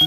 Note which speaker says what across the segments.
Speaker 1: ही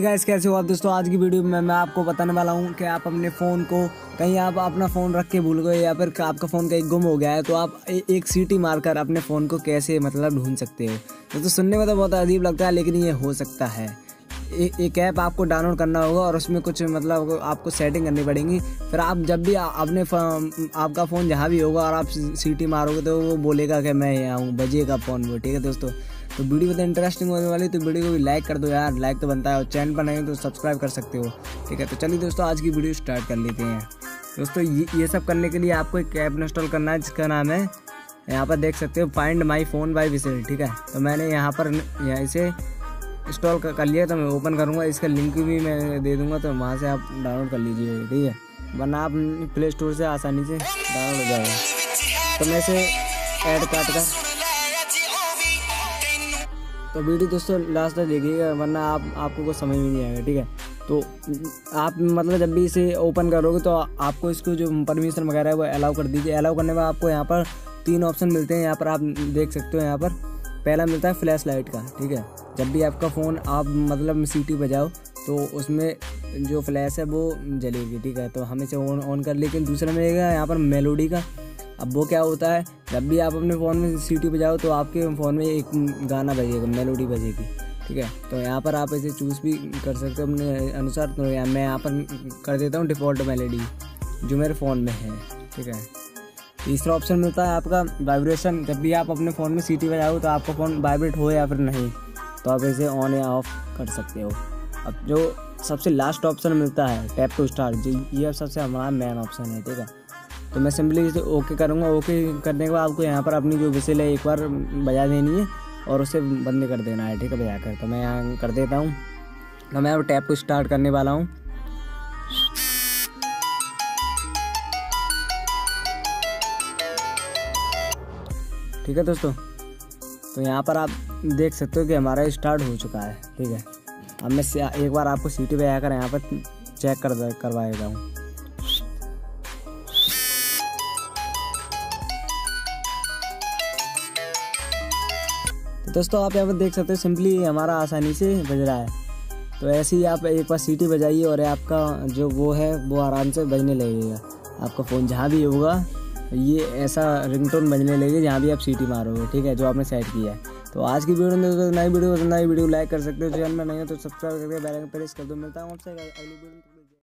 Speaker 1: guys कैसे हो आप दोस्तों? आज की वीडियो में मैं आपको बताने वाला हूँ कि आप अपने फ़ोन को कहीं आप अपना फ़ोन रख के भूल गए या फिर आपका फ़ोन कहीं गुम हो गया है तो आप एक सीटी मारकर अपने फ़ोन को कैसे मतलब ढूंढ सकते हो? तो, तो सुनने में तो बहुत अजीब लगता है लेकिन ये हो सकता है। एक ऐप आपको डाउनलोड करना होगा और उसमें कुछ मतलब आपको सेटिंग करनी पड़ेगी। फिर आप जब भी अपने आपका फ़ोन जहाँ भी होगा और आप सीटी मारोगे तो वो बोलेगा कि मैं यहाँ हूँ बजिएगा फ़ोन वो, ठीक है दोस्तों? तो वीडियो बहुत इंटरेस्टिंग होने वाली तो वीडियो को भी लाइक कर दो यार लाइक तो बनता है और चैनल पर नहीं तो सब्सक्राइब कर सकते हो, ठीक है? तो चलिए दोस्तों, आज की वीडियो स्टार्ट कर लेते हैं। दोस्तों, ये ये सब करने के लिए आपको एक ऐप इंस्टॉल करना है, जिसका नाम है, यहाँ पर देख सकते हो find my phone by whistle ठीक है? तो मैंने यहाँ पर यहाँ इसे इंस्टॉल कर लिया तो मैं ओपन करूँगा। इसका लिंक भी मैं दे दूँगा तो वहाँ से आप डाउनलोड कर लीजिए, ठीक है? वरना आप प्ले स्टोर से आसानी से डाउनलोड हो जाएगा। तो मैं इसे ऐड काट कर तो वीडियो दोस्तों लास्ट तक देखिएगा, वरना आप, आपको कुछ समझ में नहीं आएगा, ठीक है? तो आप मतलब जब भी इसे ओपन करोगे तो आपको इसको जो परमिशन वगैरह है, वो अलाउ कर दीजिए। अलाउ करने में आपको यहाँ पर तीन ऑप्शन मिलते हैं, यहाँ पर आप देख सकते हो यहाँ पर। पहला मिलता है फ्लैश लाइट का, ठीक है? जब भी आपका फ़ोन आप मतलब सीटी बजाओ तो उसमें जो फ्लैश है वो जलेगी, ठीक है? तो हम इसे ऑन ऑन कर, लेकिन दूसरा मिलेगा यहाँ पर मेलोडी का। अब वो क्या होता है, जब भी आप अपने फ़ोन में सीटी बजाओ तो आपके फ़ोन में एक गाना बजेगा मेलोडी बजेगी, ठीक है? तो यहाँ पर आप इसे चूज़ भी कर सकते हो अपने अनुसार। तो मैं यहाँ पर कर देता हूँ डिफ़ॉल्ट मेलोडी जो मेरे फ़ोन में है, ठीक है? तीसरा ऑप्शन मिलता है आपका वाइब्रेशन जब भी आप अपने फ़ोन में सीटी बजाओ तो आपका फ़ोन वाइब्रेट हो या फिर नहीं तो आप इसे ऑन या ऑफ़ कर सकते हो। अब जो सबसे लास्ट ऑप्शन मिलता है टैप टू स्टार्ट जो, ये सबसे हमारा मेन ऑप्शन है, ठीक है? तो मैं सिंपली इसे ओके करूँगा। ओके करने के बाद आपको यहाँ पर अपनी जो विसिल है, एक बार बजा देनी है और उसे बंद कर देना है, ठीक है बजा कर तो मैं यहाँ कर देता हूँ। तो मैं अब टैप को स्टार्ट करने वाला हूँ। ठीक है दोस्तों? तो यहाँ पर आप देख सकते हो कि हमारा स्टार्ट हो चुका है, ठीक है? अब मैं एक बार आपको सीटी पे आकर यहाँ पर चेक कर करवाएगा हूँ। तो दोस्तों, आप यहाँ पर देख सकते हो सिंपली हमारा आसानी से बज रहा है। तो ऐसे ही आप एक बार सीटी बजाइए और आपका जो वो है, वो आराम से बजने लगेगा। आपका फ़ोन जहाँ भी होगा ये ऐसा रिंगटोन बजने लगे जहाँ भी आप सीटी मारोगे, ठीक है, जो आपने सेट किया है। तो आज की वीडियो में नई वीडियो पसंद आई, वीडियो लाइक कर सकते हो। चैनल में नहीं हो तो सब्सक्राइब करके बेल प्रेस कर दो। मिलता हूँ आपसे अगली वीडियो